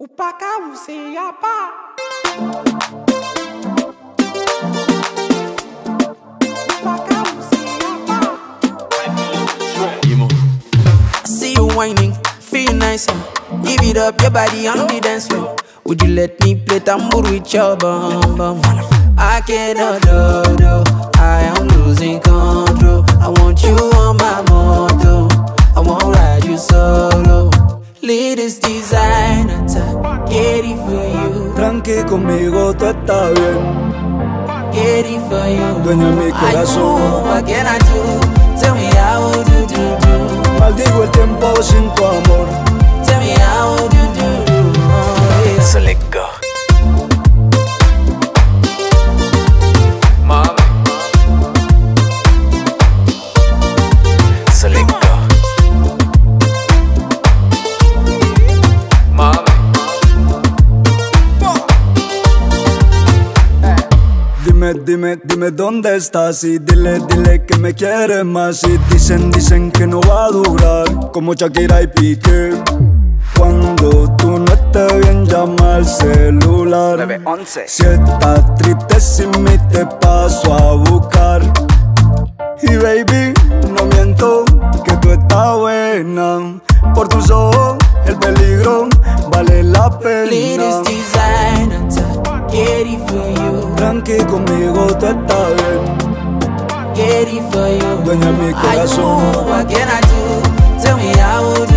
Upaka useyapa. Upaka useyapa. I see you whining, feel nice. Give it up, your body on the dance floor. Would you let me play tambour with your bum bum? I cannot do, do. I am losing control. I want you on my moto. I won't ride you solo. Latest designer, get it for you, Tranqui conmigo, tú estás bien. get it for you. Dueña de mi I corazón. know, what can I do? Tell me how do do do. Maldigo el tiempo sin tu amor. Dime, dime, dime dónde estás y dile, dile que me quieres más y dicen, dicen que no va a durar como Shakira y Piqué. Cuando tú no estés bien llama al celular. 911. Si estás triste sin mí te paso a buscar. Y baby, no miento que tú estás buena. Por tus ojos el peligro vale la pena. Get it for you, Tranqui conmigo tú estás bien. get it for you. Dueña mi I corazón. know, what can I do? Tell me how do do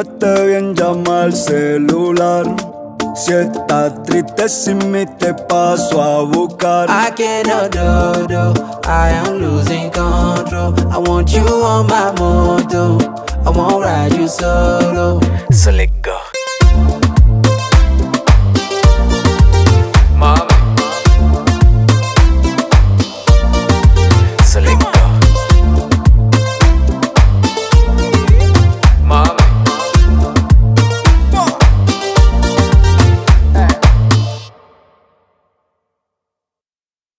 no estés bien llama al celular. Si estás triste sin mí te paso a buscar. I cannot do, do. I am losing control. I want you on my moto. I won't ride you solo. So let go.